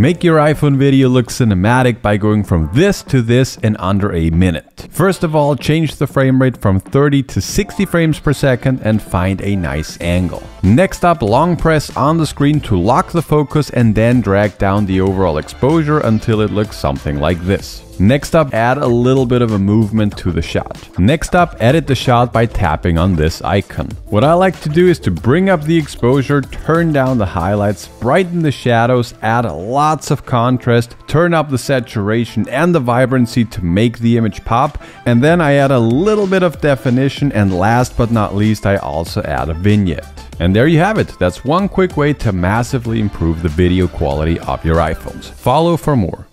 Make your iPhone video look cinematic by going from this to this in under a minute. First of all, change the frame rate from 30 to 60 frames per second and find a nice angle. Next up, long press on the screen to lock the focus and then drag down the overall exposure until it looks something like this. Next up, add a little bit of a movement to the shot. Next up, edit the shot by tapping on this icon. What I like to do is to bring up the exposure, turn down the highlights, brighten the shadows, add lots of contrast, turn up the saturation and the vibrancy to make the image pop, and then I add a little bit of definition and last but not least I also add a vignette. And there you have it, that's one quick way to massively improve the video quality of your iPhones. Follow for more.